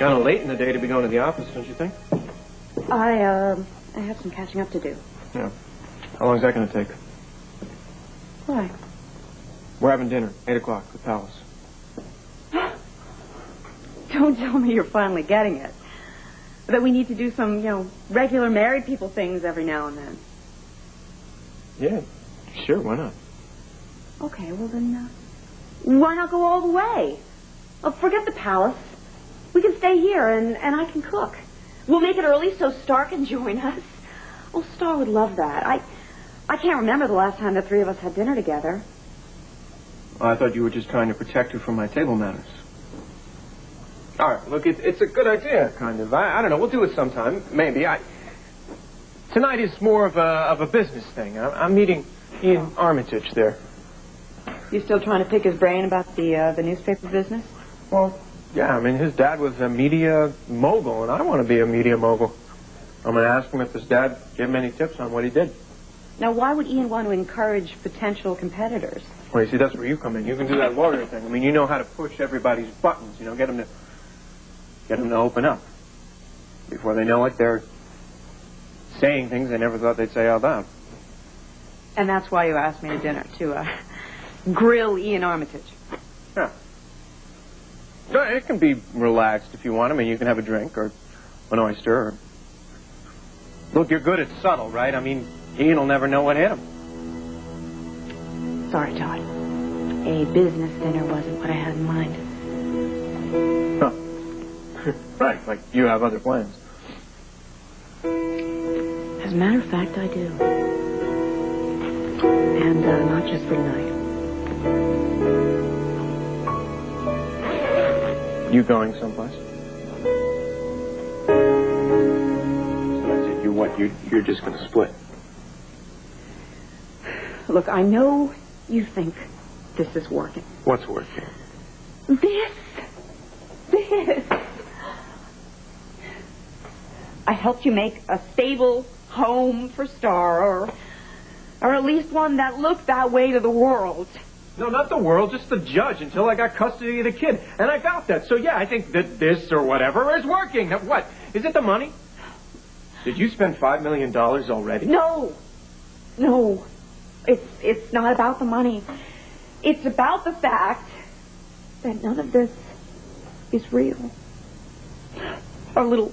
Kind of late in the day to be going to the office, don't you think? I, um, I have some catching up to do. Yeah. How long is that going to take? Why? We're having dinner, 8 o'clock, at the Palace. Don't tell me you're finally getting it. That we need to do some, you know, regular married people things every now and then. Yeah, sure, why not? Okay, well then, uh, why not go all the way? Well, forget the palace. We can stay here and, and I can cook. We'll make it early so Star can join us. Oh, Star would love that. I, I can't remember the last time the three of us had dinner together. I thought you were just trying to protect her from my table manners. All right, look, it, it's a good idea, kind of. I, I don't know. We'll do it sometime, maybe. I tonight is more of a of a business thing. I, I'm meeting Ian Armitage there. You still trying to pick his brain about the uh, the newspaper business? Well, yeah. I mean, his dad was a media mogul, and I want to be a media mogul. I'm going to ask him if his dad gave him any tips on what he did. Now, why would Ian want to encourage potential competitors? Well, you see, that's where you come in. You can do that lawyer thing. I mean, you know how to push everybody's buttons. You know, get them to get them to open up. Before they know it, they're saying things they never thought they'd say out loud. And that's why you asked me to dinner, to uh, grill Ian Armitage. Yeah. It can be relaxed if you want. I mean, you can have a drink or an oyster. Or... Look, you're good at subtle, right? I mean, Ian will never know what hit him. Sorry, Todd. A business dinner wasn't what I had in mind. Huh. right, like you have other plans. As a matter of fact, I do. And uh, not just for tonight. You going someplace? So that's it. You what? You you're just gonna split. Look, I know you think this is working. What's working? This. This. I helped you make a stable home for Star, or, or at least one that looked that way to the world. No, not the world, just the judge until I got custody of the kid. And I got that. So yeah, I think that this or whatever is working. What? Is it the money? Did you spend five million dollars already? No. No. It's it's not about the money. It's about the fact that none of this is real. Our little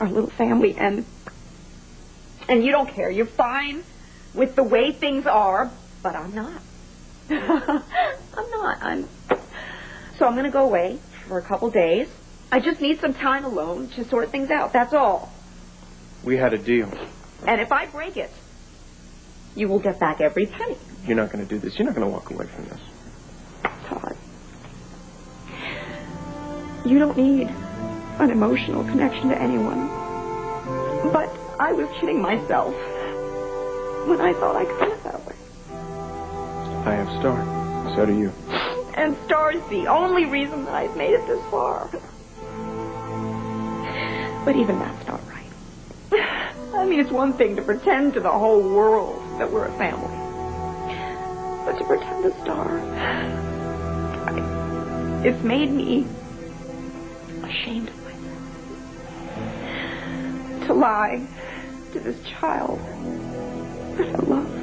our little family and and you don't care. You're fine with the way things are, but I'm not. I'm not. I'm so I'm gonna go away for a couple days. I just need some time alone to sort things out. That's all. We had a deal. And if I break it, you will get back every penny. You're not going to do this. You're not going to walk away from this. Todd. You don't need an emotional connection to anyone. But I was kidding myself when I thought I could way. I have Star. So do you. And Star's the only reason that I've made it this far. But even that's not right. I mean, it's one thing to pretend to the whole world that we're a family. But to pretend to Star, I, it's made me ashamed of myself. To lie to this child that I love.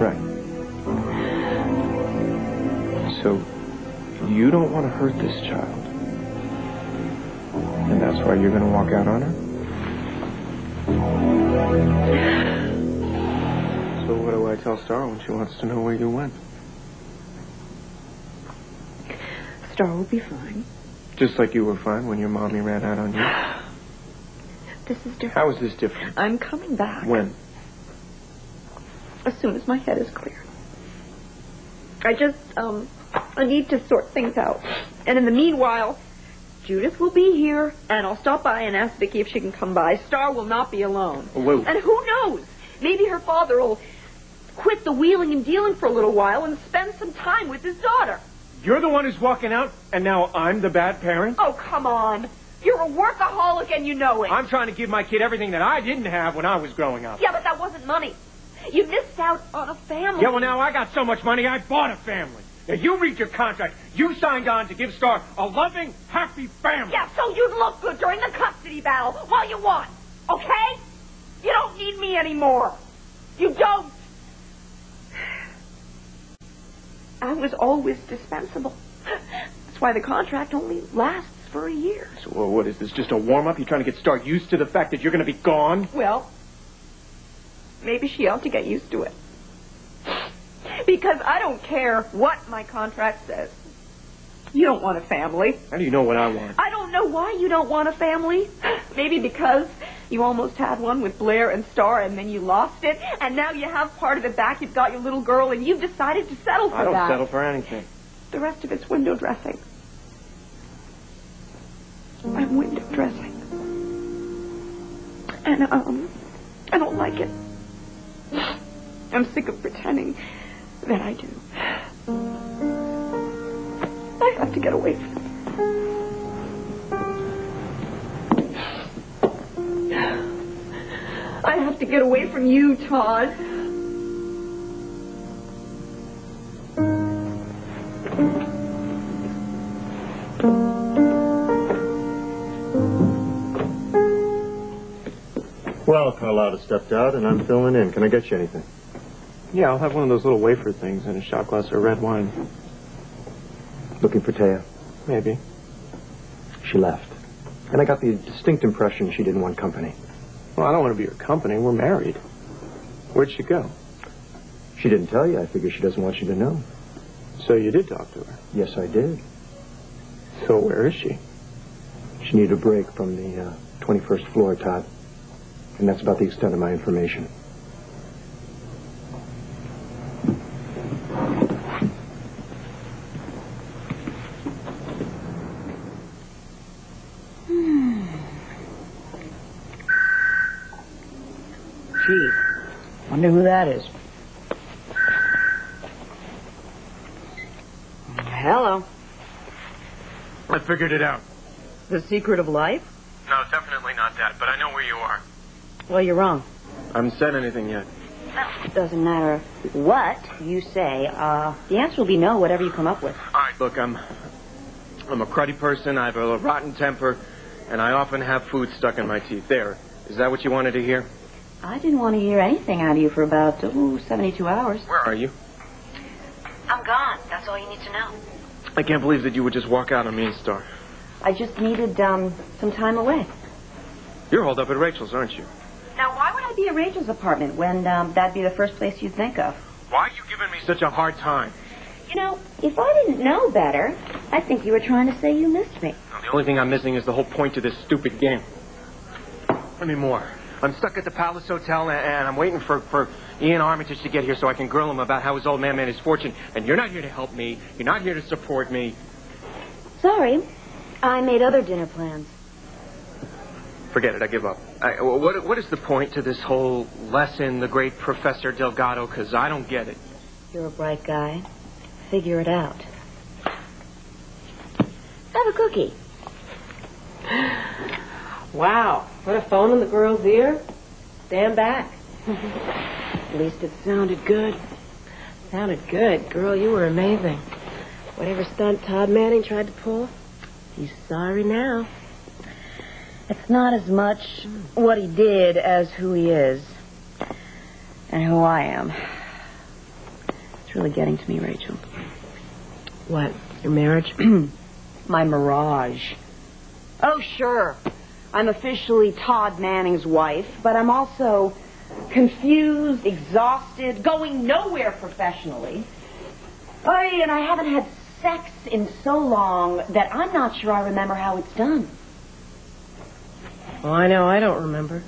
Right. So, you don't want to hurt this child. And that's why you're going to walk out on her? So what do I tell Star when she wants to know where you went? Star will be fine. Just like you were fine when your mommy ran out on you. This is different. How is this different? I'm coming back. When? As soon as my head is clear. I just, um, I need to sort things out. And in the meanwhile, Judith will be here, and I'll stop by and ask Viki if she can come by. Star will not be alone. Whoa. And who knows? Maybe her father will quit the wheeling and dealing for a little while and spend some time with his daughter. You're the one who's walking out, and now I'm the bad parent? Oh, come on. You're a workaholic and you know it. I'm trying to give my kid everything that I didn't have when I was growing up. Yeah, but that wasn't money. You missed out on a family. Yeah, well, now I got so much money, I bought a family. Now, you read your contract. You signed on to give Star a loving, happy family. Yeah, so you'd look good during the custody battle while you won, okay? You don't need me anymore. You don't. I was always dispensable. That's why the contract only lasts for a year. So, well, what is this? Just a warm up? You're trying to get Star used to the fact that you're going to be gone? Well, maybe she ought to get used to it. Because I don't care what my contract says. You don't want a family. How do you know what I want? I don't know why you don't want a family. Maybe because you almost had one with Blair and Star and then you lost it. And now you have part of it back. You've got your little girl and you've decided to settle for that. I don't that. settle for anything. The rest of it's window dressing. I'm window dressing. And, um, I don't like it. I'm sick of pretending that I do. I have to get away from. I have to get away from you, Todd. Well, Carlotta stepped out, and I'm filling in. Can I get you anything? Yeah, I'll have one of those little wafer things and a shot glass of red wine. Looking for Téa. Maybe. She left. And I got the distinct impression she didn't want company. Well, I don't want to be your company. We're married. Where'd she go? She didn't tell you. I figure she doesn't want you to know. So you did talk to her. Yes, I did. So where is she? She needed a break from the uh, 21st floor, Todd. And that's about the extent of my information. Gee, wonder who that is. Hello. I figured it out. The secret of life? No, definitely not that, but I know where you are. Well, you're wrong. I haven't said anything yet. It doesn't matter what you say. Uh, the answer will be no, whatever you come up with. All right, look, I'm I'm a cruddy person. I have a rotten temper, and I often have food stuck in my teeth. There. Is that what you wanted to hear? I didn't want to hear anything out of you for about, ooh, 72 hours. Where are you? I'm gone. That's all you need to know. I can't believe that you would just walk out on me and Star. I just needed, um, some time away. You're holed up at Rachel's, aren't you? Now, why would I be at Rachel's apartment when, um, that'd be the first place you'd think of? Why are you giving me such a hard time? You know, if I didn't know better, I'd think you were trying to say you missed me. The only thing I'm missing is the whole point to this stupid game. Let me more. I'm stuck at the Palace Hotel, and, and I'm waiting for, for Ian Armitage to get here so I can grill him about how his old man made his fortune. And you're not here to help me. You're not here to support me. Sorry. I made other dinner plans. Forget it. I give up. I, what, what is the point to this whole lesson, the great Professor Delgado? Because I don't get it. You're a bright guy. Figure it out. Have a cookie. Wow. Put a phone in the girl's ear? Stand back. At least it sounded good. Sounded good. Girl, you were amazing. Whatever stunt Todd Manning tried to pull, he's sorry now. It's not as much what he did as who he is. And who I am. It's really getting to me, Rachel. What? Your marriage? My mirage. Oh, sure. I'm officially Todd Manning's wife, but I'm also confused, exhausted, going nowhere professionally. Oh, and I haven't had sex in so long that I'm not sure I remember how it's done. Well, I know I don't remember.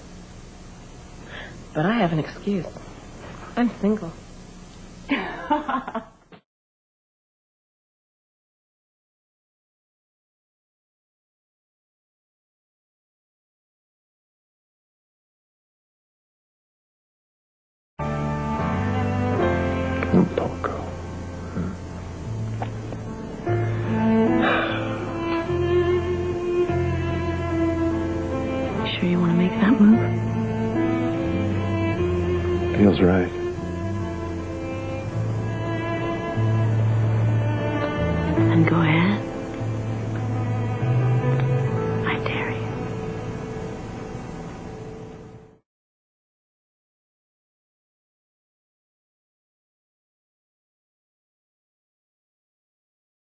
But I have an excuse. I'm single. Poco. right. And go ahead.